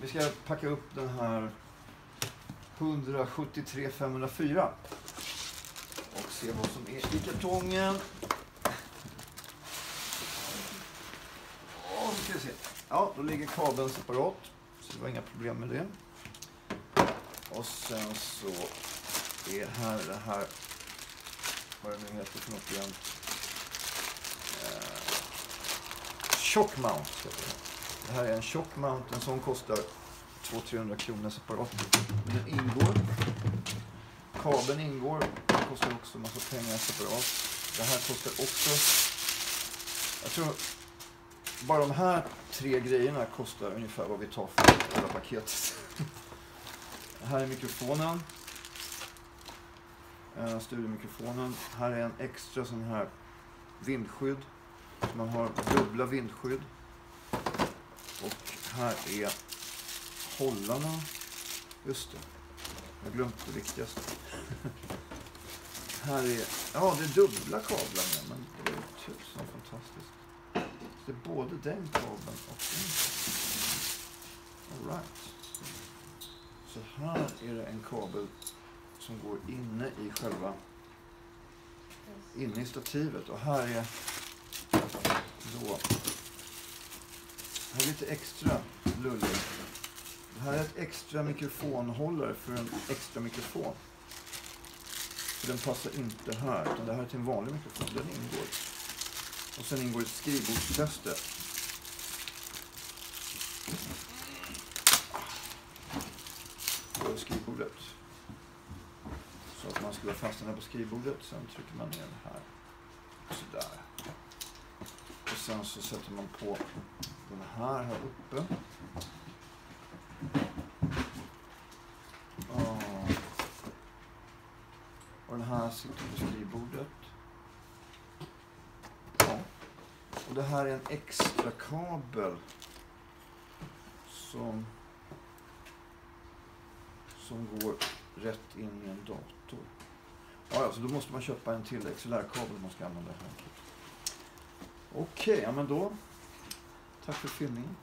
Vi ska packa upp den här 173 504 och se vad som är i kartongen. Och ska vi se. Ja, då ligger kabeln separat, så det var inga problem med det. Och sen så är här det här, vad det nu heter för något igen. Eh, Shock mount heter det. Det här är en tjock mount, en sån kostar 200-300 kronor separat. Men den ingår. Kabeln ingår, Den kostar också en massa pengar separat. Det här kostar också, jag tror bara de här tre grejerna kostar ungefär vad vi tar för hela paketet. här är mikrofonen. Eh, Studiomikrofonen. Här är en extra sån här vindskydd. Så man har dubbla vindskydd. Och här är hållarna. Just det. Jag har glömt det viktigaste. här är, ja det är dubbla kablar med, men det är tusen fantastiskt. Så det är både den kabeln och den All right. Så här är det en kabel som går inne i själva, inne i stativet. Och här är då, här är lite extra lullig. Det här är ett extra mikrofonhållare för en extra mikrofon. För den passar inte här, utan det här är till en vanlig mikrofon. Den ingår. Och sen ingår ett skrivbordsfäste. På skrivbordet. Så att man skulle fast den här på skrivbordet. Sen trycker man ner det här. Sådär. Och sen så sätter man på den här här uppe. Ah. Och den här sitter på skrivbordet. Ja. Och det här är en extra kabel som som går rätt in i en dator. Ja, alltså då måste man köpa en till XLR-kabel om man ska använda det här. Okej, ja men då. Tá com filminho?